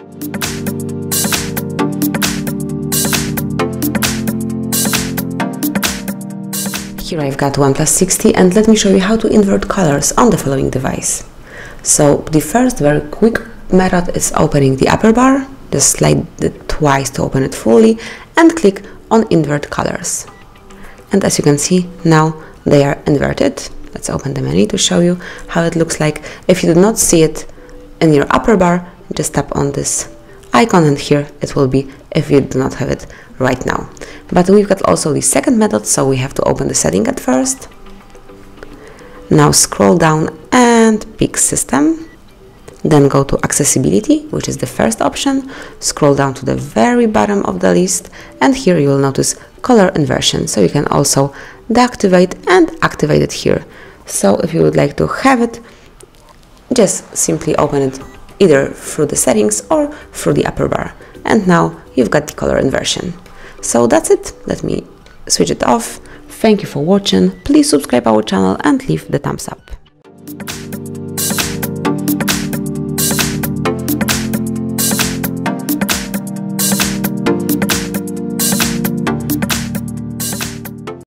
Here I've got OnePlus 6T and let me show you how to invert colors on the following device. So the first very quick method is opening the upper bar, just slide it twice to open it fully and click on invert colors. And as you can see now they are inverted. Let's open the menu to show you how it looks like. If you do not see it in your upper bar, just tap on this icon and here it will be if you do not have it right now. But we've got also the second method, so we have to open the setting at first. Now scroll down and pick system. Then go to accessibility, which is the first option. Scroll down to the very bottom of the list and here you will notice color inversion. So you can also deactivate and activate it here. So if you would like to have it, just simply open it either through the settings or through the upper bar. And now you've got the color inversion. So that's it. Let me switch it off. Thank you for watching. Please subscribe our channel and leave the thumbs up.